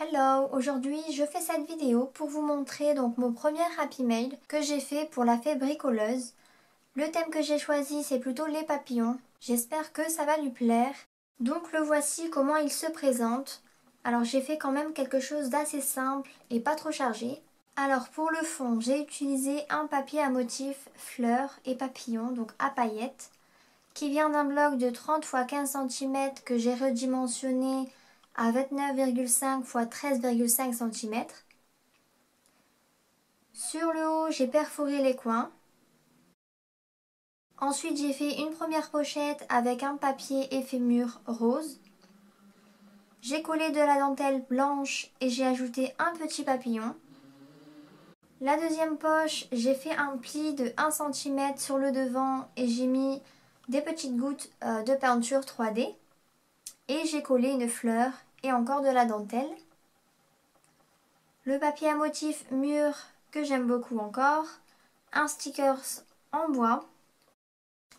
Hello, aujourd'hui je fais cette vidéo pour vous montrer donc mon premier Happy Mail que j'ai fait pour la fée bricoleuse. Le thème que j'ai choisi c'est plutôt les papillons. J'espère que ça va lui plaire. Donc le voici comment il se présente. Alors j'ai fait quand même quelque chose d'assez simple et pas trop chargé. Alors pour le fond j'ai utilisé un papier à motif fleurs et papillons donc à paillettes qui vient d'un bloc de 30 x 15 cm que j'ai redimensionné à 29,5 x 13,5 cm. Sur le haut, j'ai perforé les coins. Ensuite, j'ai fait une première pochette avec un papier mur rose. J'ai collé de la dentelle blanche et j'ai ajouté un petit papillon. La deuxième poche, j'ai fait un pli de 1 cm sur le devant et j'ai mis des petites gouttes euh, de peinture 3D. Et j'ai collé une fleur et encore de la dentelle. Le papier à motif mûr que j'aime beaucoup encore. Un stickers en bois.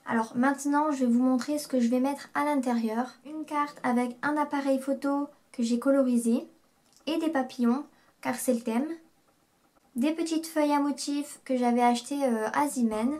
Alors maintenant je vais vous montrer ce que je vais mettre à l'intérieur. Une carte avec un appareil photo que j'ai colorisé et des papillons car c'est le thème. Des petites feuilles à motif que j'avais achetées euh, à Zimen.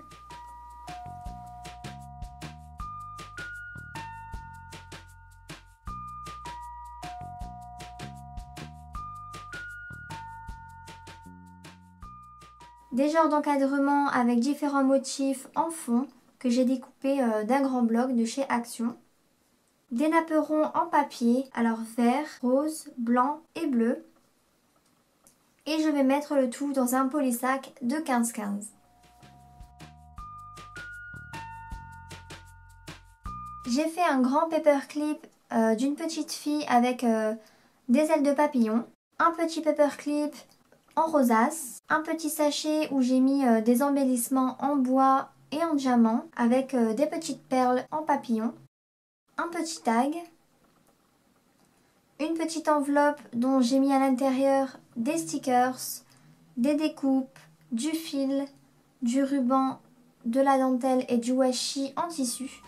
Des genres d'encadrement avec différents motifs en fond que j'ai découpé euh, d'un grand bloc de chez Action. Des napperons en papier, alors vert, rose, blanc et bleu. Et je vais mettre le tout dans un polysac de 15-15. J'ai fait un grand paperclip euh, d'une petite fille avec euh, des ailes de papillon, un petit paperclip rosace, un petit sachet où j'ai mis euh, des embellissements en bois et en diamant avec euh, des petites perles en papillon, un petit tag, une petite enveloppe dont j'ai mis à l'intérieur des stickers, des découpes, du fil, du ruban, de la dentelle et du washi en tissu,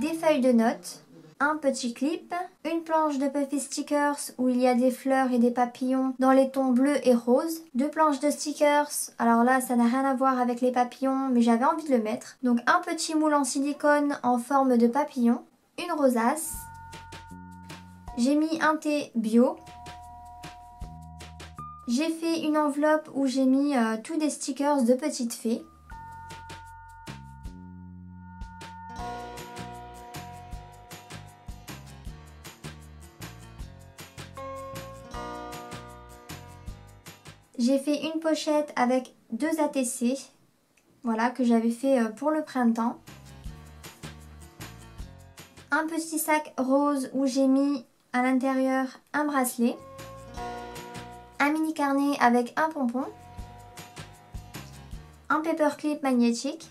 des feuilles de notes, un petit clip, une planche de puffy stickers où il y a des fleurs et des papillons dans les tons bleus et roses, deux planches de stickers, alors là ça n'a rien à voir avec les papillons mais j'avais envie de le mettre, donc un petit moule en silicone en forme de papillon, une rosace, j'ai mis un thé bio, j'ai fait une enveloppe où j'ai mis euh, tous des stickers de petites fées, J'ai fait une pochette avec deux ATC, voilà, que j'avais fait euh, pour le printemps. Un petit sac rose où j'ai mis à l'intérieur un bracelet. Un mini carnet avec un pompon. Un paperclip magnétique.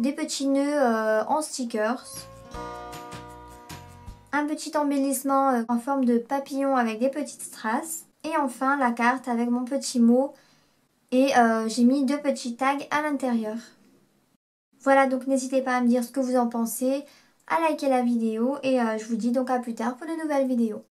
Des petits nœuds euh, en stickers. Un petit embellissement euh, en forme de papillon avec des petites strass et enfin la carte avec mon petit mot et euh, j'ai mis deux petits tags à l'intérieur. Voilà donc n'hésitez pas à me dire ce que vous en pensez, à liker la vidéo et euh, je vous dis donc à plus tard pour de nouvelles vidéos.